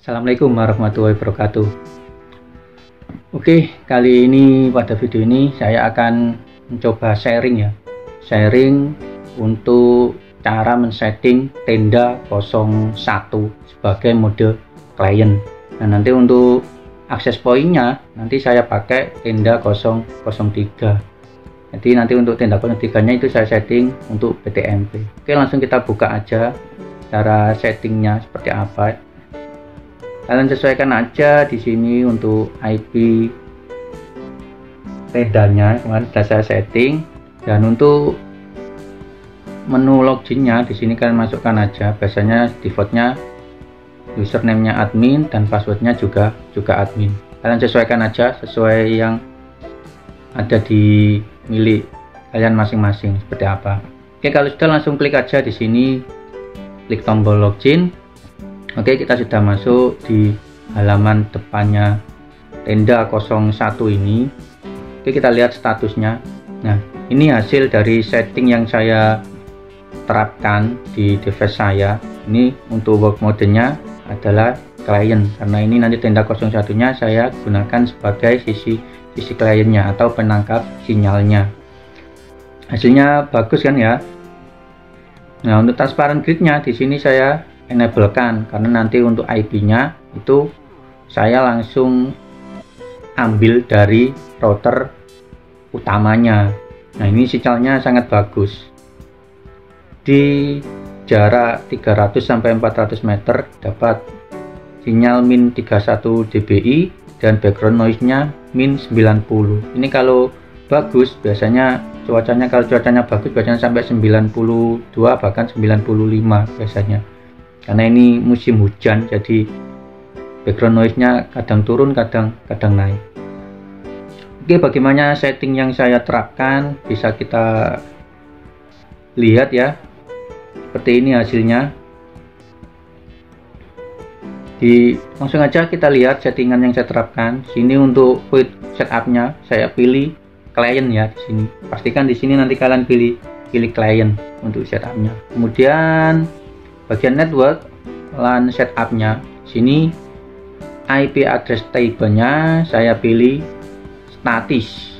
Assalamualaikum warahmatullahi wabarakatuh. Oke kali ini pada video ini saya akan mencoba sharing ya. Sharing untuk cara men-setting tenda 01 sebagai mode klien. Nah nanti untuk akses poinnya nanti saya pakai tenda 003 jadi nanti untuk tenda 03 nya itu saya setting untuk PTMP oke langsung kita buka aja cara settingnya seperti apa kalian sesuaikan aja di sini untuk IP tendanya kemarin sudah saya setting. Dan untuk menu loginnya di sini kalian masukkan aja. Biasanya defaultnya username-nya admin dan passwordnya juga juga admin. Kalian sesuaikan aja sesuai yang ada di milik kalian masing-masing seperti apa. Oke kalau sudah langsung klik aja di sini. Klik tombol login Oke kita sudah masuk di halaman depannya tenda 01 ini. Oke kita lihat statusnya. Nah ini hasil dari setting yang saya terapkan di device saya. Ini untuk work modenya adalah klien karena ini nanti tenda 01 nya saya gunakan sebagai sisi sisi kliennya atau penangkap sinyalnya. Hasilnya bagus kan ya? Nah untuk transparent gridnya di sini saya enablekan karena nanti untuk IP-nya itu saya langsung ambil dari router utamanya. Nah ini sinyalnya sangat bagus. Di jarak 300 sampai 400 meter dapat sinyal min 31 dBi dan background noise-nya min 90 ini kalau bagus biasanya cuacanya kalau cuacanya bagus biasanya sampai 92 bahkan 95 biasanya karena ini musim hujan jadi background noise nya kadang turun kadang kadang naik. Oke bagaimana setting yang saya terapkan? Bisa kita lihat ya seperti ini hasilnya. Di langsung aja kita lihat settingan yang saya terapkan. Sini untuk quick setupnya saya pilih klien ya di sini. Pastikan di sini nanti kalian pilih pilih klien untuk setupnya. Kemudian bagian network LAN setupnya. Sini IP address table-nya saya pilih statis.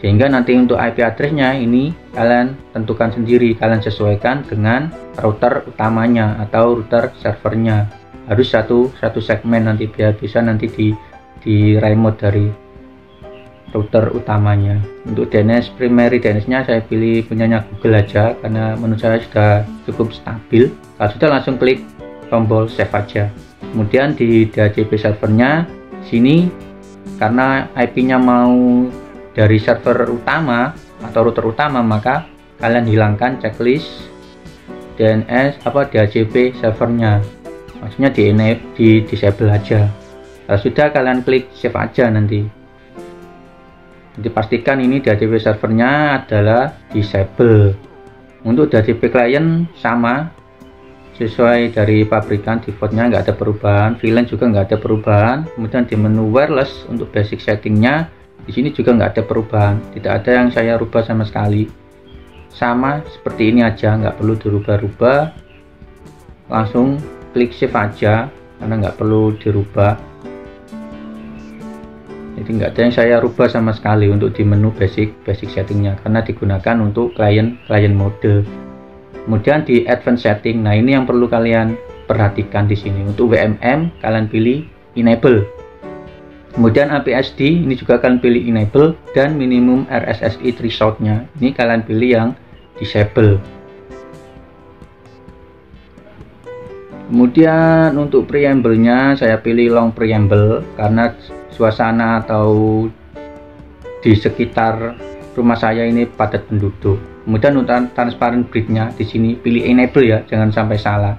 Sehingga nanti untuk IP addressnya ini kalian tentukan sendiri kalian sesuaikan dengan router utamanya atau router servernya. Harus satu satu segmen nanti biar bisa nanti di di remote dari router utamanya. Untuk DNS primary DNS nya saya pilih punyanya Google aja karena menurut saya sudah cukup stabil. Kalau sudah langsung klik tombol save aja. Kemudian di DHCP servernya sini karena IP nya mau dari server utama atau router utama maka kalian hilangkan checklist DNS apa DHCP servernya. Maksudnya di, di disable aja. Kalau sudah kalian klik save aja nanti dipastikan ini DHCP servernya adalah disable. Untuk DHCP client sama. Sesuai dari pabrikan defaultnya nggak ada perubahan. Freelance juga nggak ada perubahan. Kemudian di menu wireless untuk basic settingnya di sini juga nggak ada perubahan. Tidak ada yang saya rubah sama sekali. Sama seperti ini aja nggak perlu dirubah-rubah. Langsung klik save aja karena nggak perlu dirubah jadi nggak ada yang saya rubah sama sekali untuk di menu basic basic settingnya. Karena digunakan untuk klien klien mode. Kemudian di advanced setting. Nah ini yang perlu kalian perhatikan di sini. Untuk WMM kalian pilih enable. Kemudian APSD ini juga kalian pilih enable. Dan minimum RSSI thresholdnya. Ini kalian pilih yang disable. Kemudian untuk preamble-nya saya pilih long preamble. Karena suasana atau di sekitar rumah saya ini padat penduduk. Kemudian untuk transparent gridnya di sini pilih enable ya, jangan sampai salah.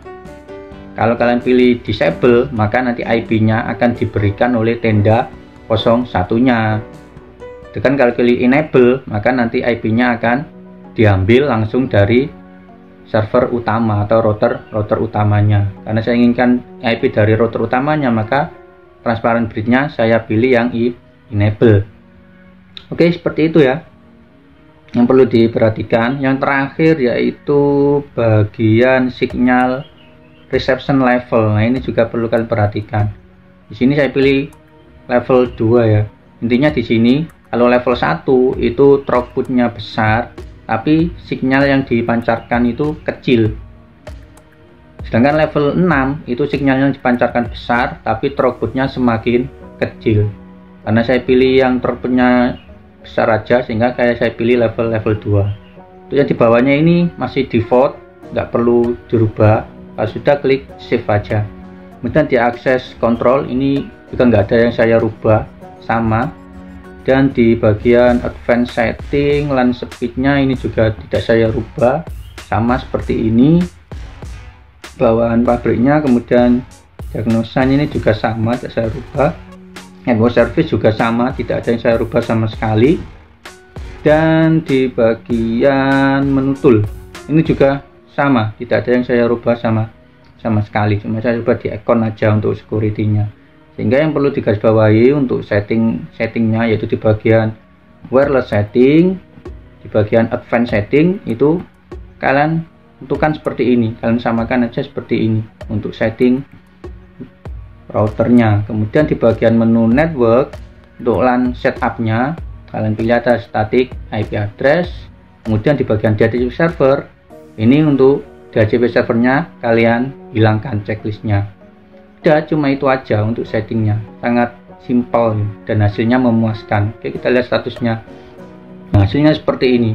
Kalau kalian pilih disable, maka nanti IP-nya akan diberikan oleh tenda 01-nya. Tekan kalau pilih enable, maka nanti IP-nya akan diambil langsung dari server utama atau router router utamanya. Karena saya inginkan IP dari router utamanya, maka transparent gridnya saya pilih yang enable. Oke seperti itu ya. Yang perlu diperhatikan. Yang terakhir yaitu bagian signal reception level. Nah ini juga perlu kalian perhatikan. Di sini saya pilih level 2 ya. Intinya di sini kalau level 1 itu throughputnya besar tapi sinyal yang dipancarkan itu kecil sedangkan level 6 itu sinyal yang dipancarkan besar tapi throughputnya semakin kecil. Karena saya pilih yang throughputnya besar aja sehingga kayak saya pilih level level 2 untuk yang di bawahnya ini masih default nggak perlu dirubah. Kalau sudah klik save aja. Kemudian di akses kontrol ini juga nggak ada yang saya rubah sama. Dan di bagian advanced setting LAN speednya ini juga tidak saya rubah. Sama seperti ini bawaan pabriknya kemudian diagnosanya ini juga sama tidak saya rubah. Network service juga sama tidak ada yang saya rubah sama sekali. Dan di bagian menu tool ini juga sama tidak ada yang saya rubah sama sama sekali. Cuma saya rubah di icon aja untuk security-nya. Sehingga yang perlu digarisbawahi untuk setting settingnya yaitu di bagian wireless setting di bagian advanced setting itu kalian tentukan seperti ini. Kalian samakan aja seperti ini untuk setting routernya. Kemudian di bagian menu network untuk LAN setupnya kalian pilih ada static IP address. Kemudian di bagian DHCP server ini untuk DHCP servernya kalian hilangkan checklistnya. Udah cuma itu aja untuk settingnya. Sangat simpel dan hasilnya memuaskan. Oke kita lihat statusnya. Nah, hasilnya seperti ini.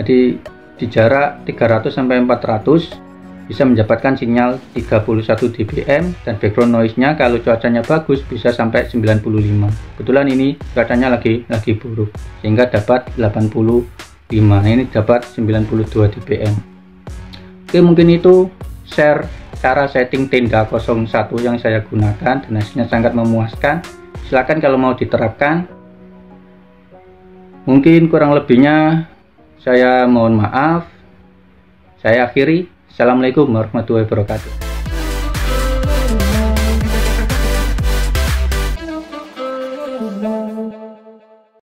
Jadi di jarak 300 sampai 400 bisa mendapatkan sinyal 31 dBm dan background noise-nya kalau cuacanya bagus bisa sampai 95 kebetulan ini cuacanya lagi lagi buruk sehingga dapat 85 ini dapat 92 dBm. Oke mungkin itu share cara setting tenda 01 yang saya gunakan dan hasilnya sangat memuaskan. Silahkan kalau mau diterapkan. Mungkin kurang lebihnya saya mohon maaf. Saya akhiri. Assalamualaikum warahmatullahi wabarakatuh